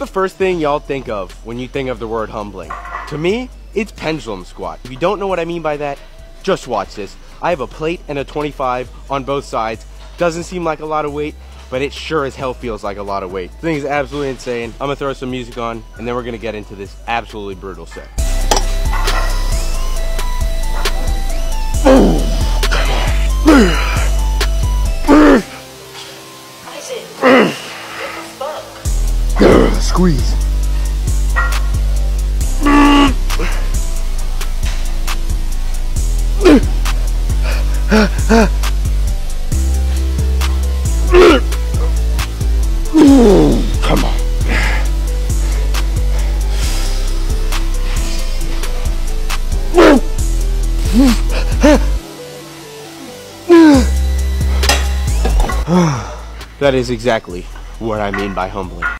the first thing y'all think of when you think of the word humbling? To me, it's pendulum squat. If you don't know what I mean by that, just watch this. I have a plate and a 25 on both sides. Doesn't seem like a lot of weight, but it sure as hell feels like a lot of weight. The thing is absolutely insane. I'm gonna throw some music on, and then we're gonna get into this absolutely brutal set. Squeeze. Come on. That is exactly what I mean by humbling.